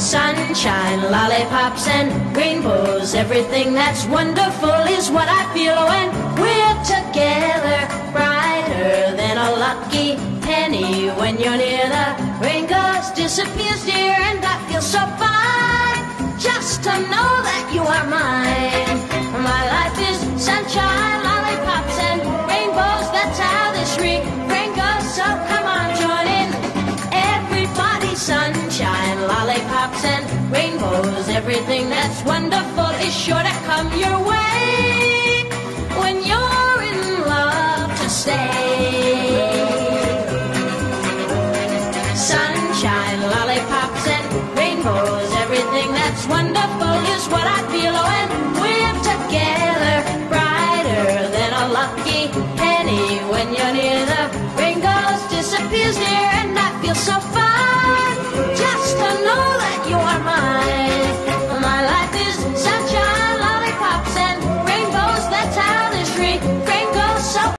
Sunshine, lollipops, and rainbows. Everything that's wonderful is what I feel when we're together. Brighter than a lucky penny when you're near. The rain goes, disappears, dear, and I feel so fine just to know lollipops, and rainbows. Everything that's wonderful is sure to come your way when you're in love to stay. Sunshine, lollipops, and rainbows. Everything that's wonderful is what I feel when we're together. Brighter than a lucky penny when you're near. The rain goes, disappears near, and I feel so fine.